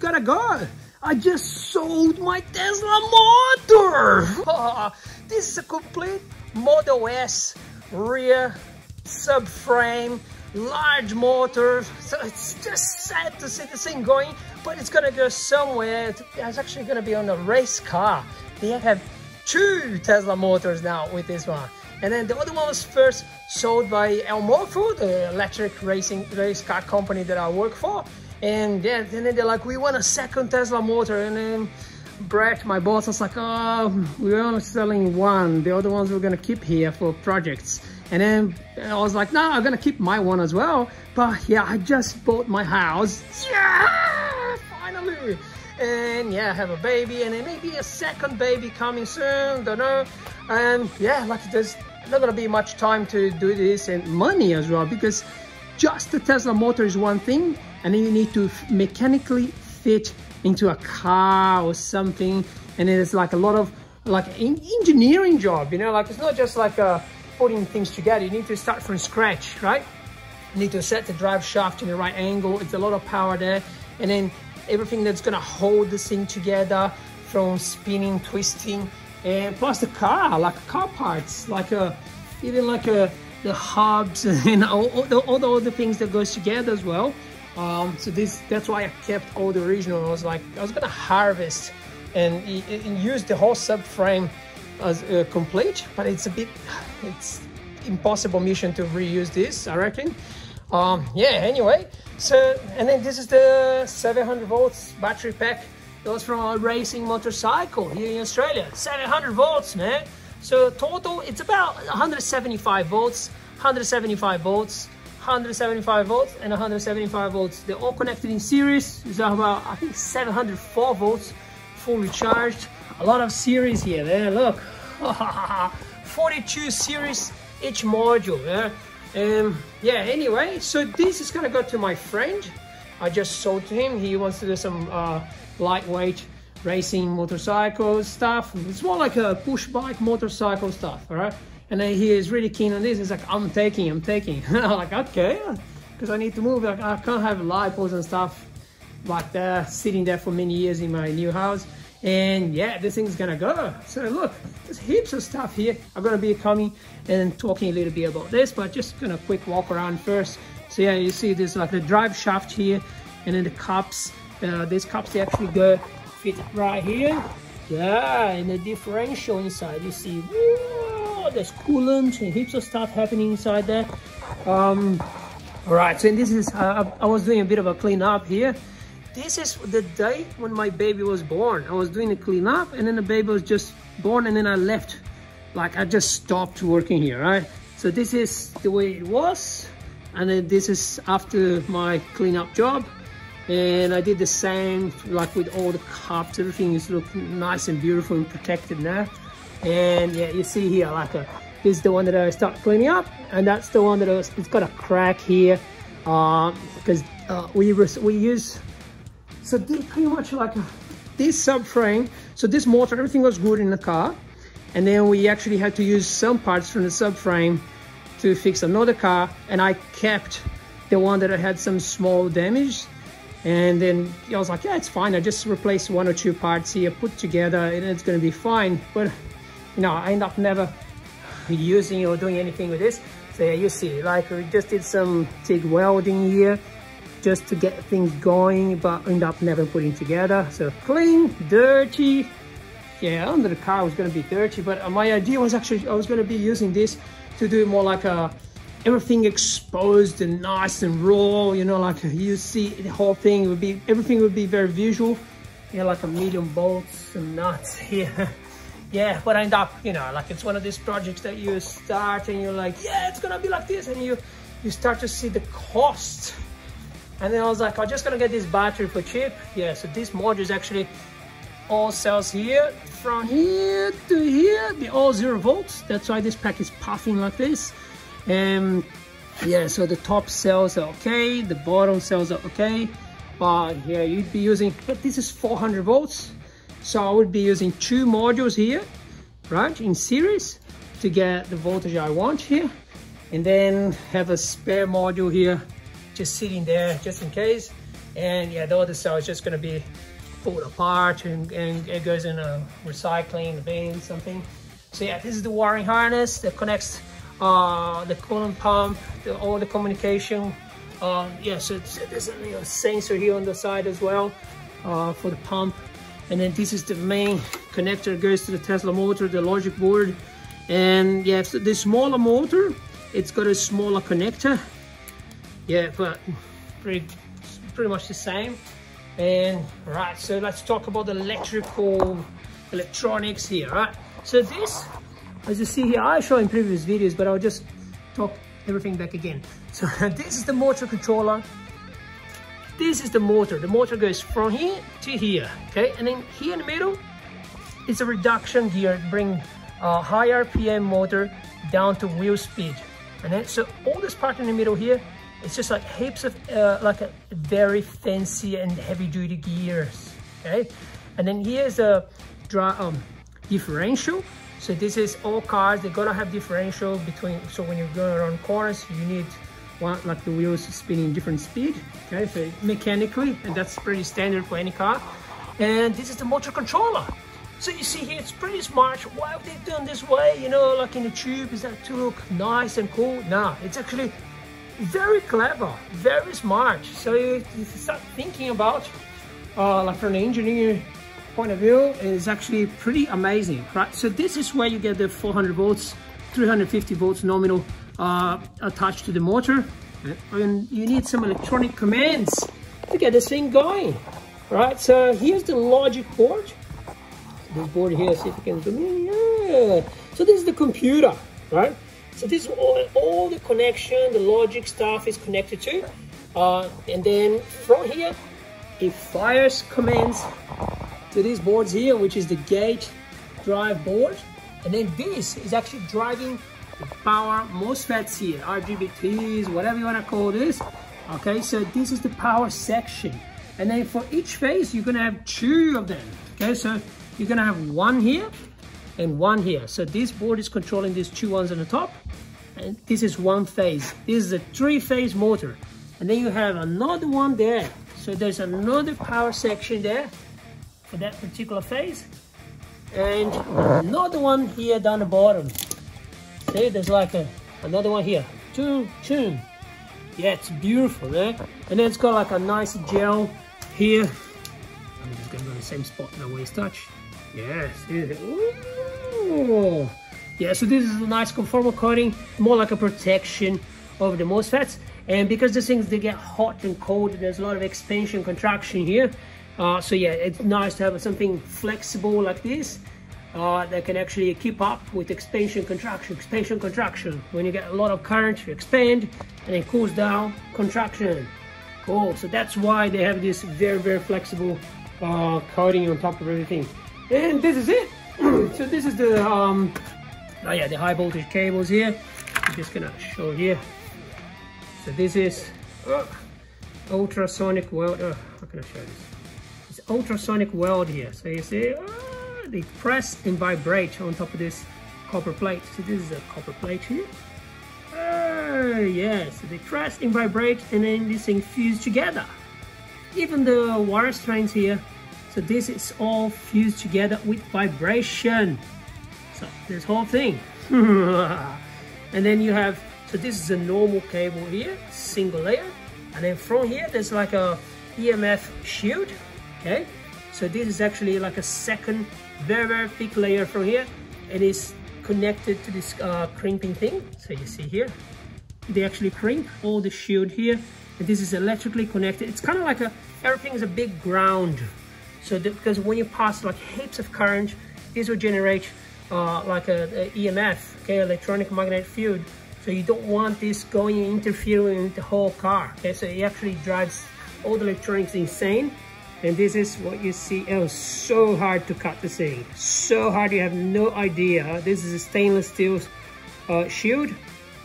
gotta go. I just sold my Tesla motor. this is a complete Model S rear subframe, large motor. So it's just sad to see this thing going, but it's gonna go somewhere. It's actually gonna be on a race car. They have two Tesla motors now with this one. And then the other one was first sold by Elmofo, the electric racing race car company that I work for. And yeah, and then they're like, we want a second Tesla motor. And then Brett, my boss, was like, oh, we're only selling one. The other ones we're gonna keep here for projects. And then I was like, no, I'm gonna keep my one as well. But yeah, I just bought my house. Yeah, finally. And yeah, have a baby and then maybe a second baby coming soon, don't know. And yeah, like there's not gonna be much time to do this and money as well because just the Tesla motor is one thing and then you need to mechanically fit into a car or something. And it's like a lot of like an engineering job you know? Like it's not just like uh, putting things together. You need to start from scratch right? You need to set the drive shaft in the right angle. It's a lot of power there. And then everything that's gonna hold this thing together from spinning twisting. And plus the car like car parts like a even like a the hubs and all, all, all the other things that goes together as well um, so this that's why I kept all the original. I was like, I was gonna harvest and, and use the whole subframe as uh, complete, but it's a bit, it's impossible mission to reuse this, I reckon. Um, yeah, anyway, so, and then this is the 700 volts battery pack. It was from a racing motorcycle here in Australia. 700 volts, man. So total, it's about 175 volts, 175 volts. 175 volts and 175 volts. They're all connected in series. It's about, I think, 704 volts, fully charged. A lot of series here, there, look. 42 series each module, yeah? Um, yeah, anyway, so this is gonna go to my friend. I just sold to him. He wants to do some uh, lightweight racing motorcycle stuff. It's more like a push bike motorcycle stuff, all right? And then he is really keen on this. He's like, I'm taking, I'm taking. I'm like, okay, because I need to move. Like, I can't have lipos and stuff like that sitting there for many years in my new house. And yeah, this thing's gonna go. So look, there's heaps of stuff here. I'm gonna be coming and talking a little bit about this, but just gonna quick walk around first. So yeah, you see there's like the drive shaft here and then the cups. Uh, these cups, they actually go fit right here. Yeah, and the differential inside, you see, there's coolant and heaps of stuff happening inside there. Um, all right, so this is, uh, I was doing a bit of a clean up here. This is the day when my baby was born. I was doing a clean up and then the baby was just born and then I left. Like I just stopped working here, right? So this is the way it was. And then this is after my cleanup job. And I did the same, like with all the cups, everything is looking nice and beautiful and protected now and yeah you see here like a this is the one that I start cleaning up and that's the one that was, it's got a crack here um because uh, we we use so pretty much like a, this subframe so this motor everything was good in the car and then we actually had to use some parts from the subframe to fix another car and I kept the one that I had some small damage and then I was like yeah it's fine. I just replace one or two parts here put together and it's gonna be fine. But you know, I end up never using or doing anything with this. So yeah, you see, like we just did some TIG welding here just to get things going, but end up never putting together. So clean, dirty. Yeah, under the car was gonna be dirty, but uh, my idea was actually, I was gonna be using this to do more like a, everything exposed and nice and raw, you know, like you see the whole thing would be, everything would be very visual. Yeah, like a medium bolts and nuts here. Yeah, but I end up, you know, like it's one of these projects that you start and you're like, yeah, it's gonna be like this, and you you start to see the cost. And then I was like, I'm just gonna get this battery for cheap. Yeah, so this module is actually all cells here, from here to here, the all zero volts. That's why this pack is puffing like this. And yeah, so the top cells are okay, the bottom cells are okay. But yeah, you'd be using, but this is 400 volts so I would be using two modules here, right, in series to get the voltage I want here. And then have a spare module here just sitting there just in case. And yeah, the other cell is just gonna be pulled apart and, and it goes in a recycling bin, something. So yeah, this is the wiring harness that connects uh, the coolant pump, the, all the communication. Uh, yeah, so there's a you know, sensor here on the side as well uh, for the pump. And then this is the main connector goes to the Tesla motor, the logic board. And yeah, so the smaller motor, it's got a smaller connector. Yeah, but pretty, pretty much the same. And right, so let's talk about the electrical electronics here, right? So this, as you see here, I show in previous videos, but I'll just talk everything back again. So this is the motor controller. This is the motor. The motor goes from here to here, okay? And then here in the middle, it's a reduction gear, bring a high RPM motor down to wheel speed. And then, so all this part in the middle here, it's just like heaps of, uh, like a very fancy and heavy duty gears, okay? And then here's a dry, um, differential. So this is all cars, they're gonna have differential between, so when you're going around corners, you need one, like the wheels spinning different speed, okay? So mechanically, and that's pretty standard for any car. And this is the motor controller. So you see here, it's pretty smart. Why have they done this way? You know, like in the tube, is that to look nice and cool? No, it's actually very clever, very smart. So you, you start thinking about, uh, like from an engineer point of view, is actually pretty amazing, right? So this is where you get the 400 volts, 350 volts nominal uh, attached to the motor. And you need some electronic commands to get this thing going, right? So here's the logic board this board here, see if you can zoom in. Yeah. So this is the computer, right? So this is all, all the connection, the logic stuff is connected to. Uh, and then from here, it fires commands to these boards here, which is the gate drive board. And then this is actually driving the power MOSFETs here, IGBTs, whatever you want to call this. Okay, so this is the power section. And then for each phase, you're gonna have two of them. Okay, so you're gonna have one here and one here. So this board is controlling these two ones on the top. And this is one phase. This is a three phase motor. And then you have another one there. So there's another power section there for that particular phase. And another one here down the bottom. See, there's like a, another one here. Two, two. Yeah, it's beautiful, eh? And then it's got like a nice gel here. I'm just gonna go to the same spot now where it's touch. Yes. Ooh. Yeah, so this is a nice conformal coating, more like a protection of the MOSFETs. And because these things, they get hot and cold, there's a lot of expansion, contraction here. Uh, so yeah, it's nice to have something flexible like this uh, that can actually keep up with expansion, contraction, expansion, contraction. When you get a lot of current, you expand and it cools down, contraction. Cool, so that's why they have this very, very flexible uh, coating on top of everything. And this is it. so this is the, um, oh yeah, the high voltage cables here. I'm just gonna show here. So this is uh, ultrasonic welder. How can I show this? Ultrasonic weld here. So you see, uh, they press and vibrate on top of this copper plate. So this is a copper plate here. Uh, yeah, so they press and vibrate and then this thing fuse together. Even the wire strands here so this is all fused together with vibration. So this whole thing. and then you have, so this is a normal cable here, single layer. And then from here, there's like a EMF shield, okay? So this is actually like a second very, very thick layer from here. It is connected to this uh, crimping thing. So you see here, they actually crimp all the shield here. And this is electrically connected. It's kind of like a, everything is a big ground so because when you pass like heaps of current, this will generate uh, like a, a, EMF, okay, electronic magnetic field. So you don't want this going interfering with the whole car. Okay, so it actually drives all the electronics insane. And this is what you see. It was so hard to cut this thing. So hard, you have no idea. This is a stainless steel uh, shield,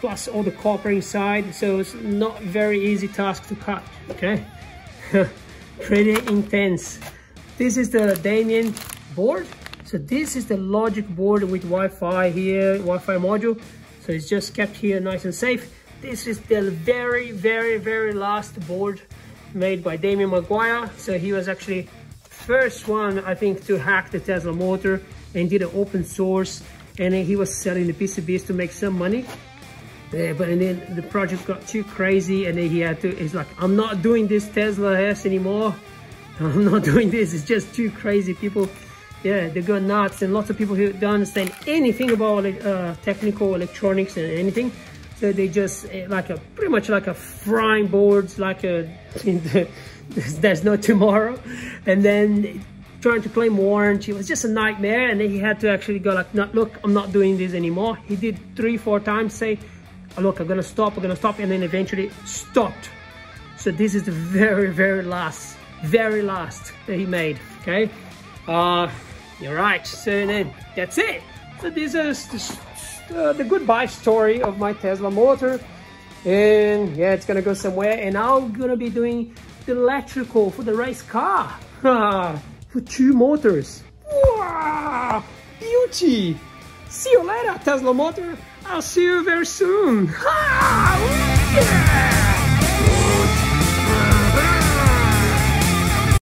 plus all the copper inside. So it's not very easy task to cut, okay? Pretty intense. This is the Damien board. So this is the logic board with Wi-Fi here, Wi-Fi module. So it's just kept here nice and safe. This is the very, very, very last board made by Damien Maguire. So he was actually first one, I think, to hack the Tesla motor and did an open source. And he was selling the PCBs to make some money. Yeah, but and then the project got too crazy and then he had to, he's like, I'm not doing this Tesla S anymore. I'm not doing this, it's just too crazy. People, yeah, they go nuts and lots of people who don't understand anything about uh, technical electronics and anything. So they just eh, like a, pretty much like a frying boards, like a, the, there's no tomorrow. And then trying to claim warranty was just a nightmare. And then he had to actually go like no, look i'm not doing this anymore. He did three four times say oh, look i'm gonna stop i'm gonna stop. And then eventually stopped. So this is the very very last very last that he made okay? Uh you're right so then. That's it. So this is the, uh, the goodbye story of my tesla motor. And yeah it's gonna go somewhere and i'm gonna be doing the electrical for the race car. For two motors. Wow beauty! See you later tesla motor. I'll see you very soon!